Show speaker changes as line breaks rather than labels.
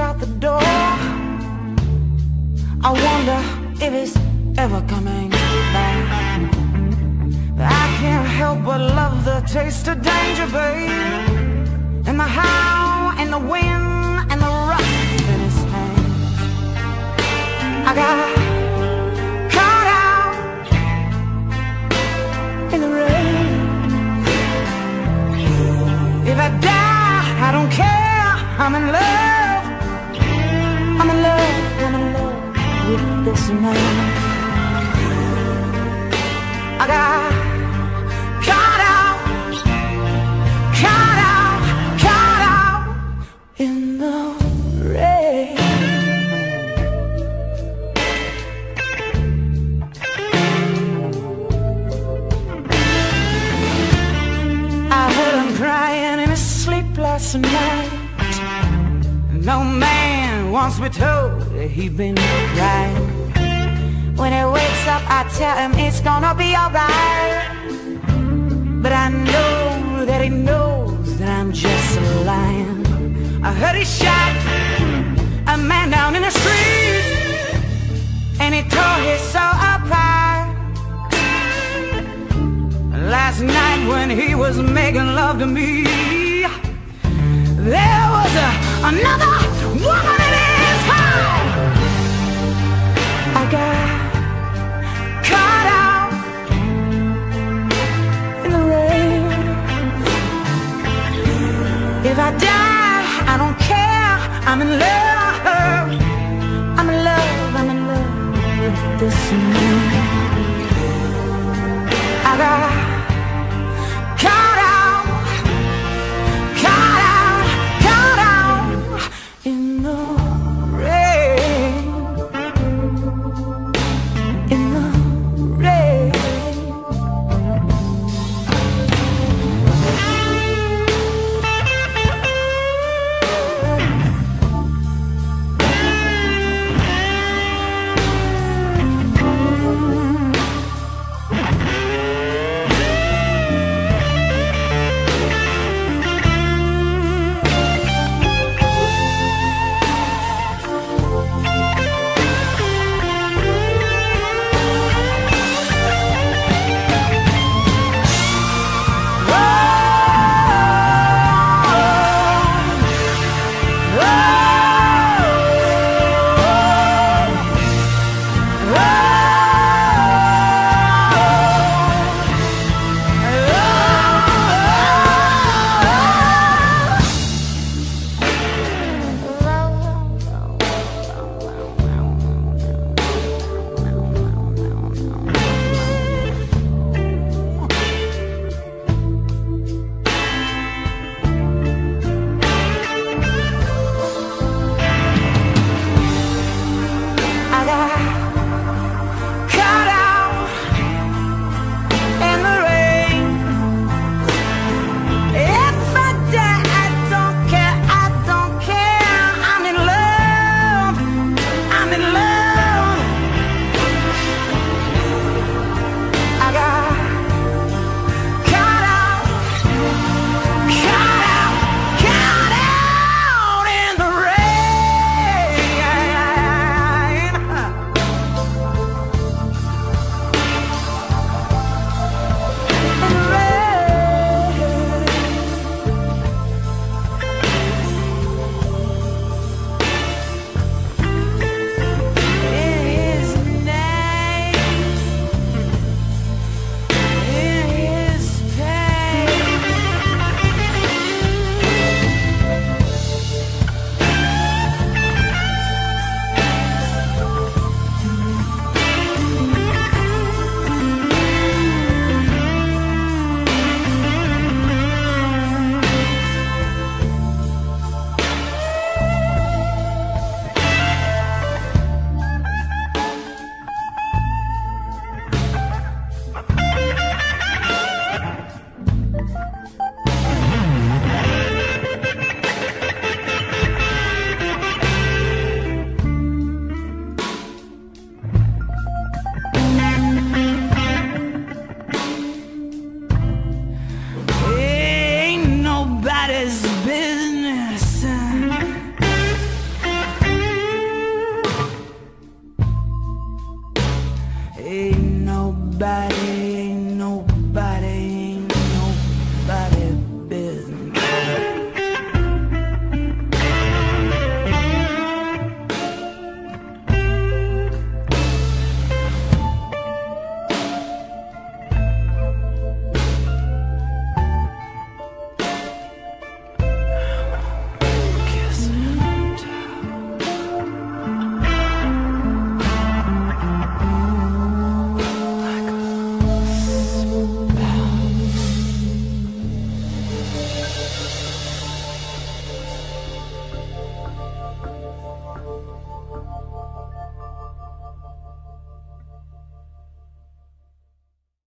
out the door, I wonder if he's ever coming back. I can't help but love the taste of danger, babe. And the how, and the wind, and the rough in his hands. I got caught out in the rain. If I die, I don't care. I'm in love. Man. I got caught out, caught out, caught out in the rain. I heard him crying in his sleep last night. No man wants me told that he been crying. When he wakes up, I tell him it's gonna be alright. But I know that he knows that I'm just lying. I heard he shot a man down in the street, and he tore his soul apart. Last night when he was making love to me, there was a, another woman in his heart. I got I'm in love. I'm in love. I'm in love with this man. I got Oh!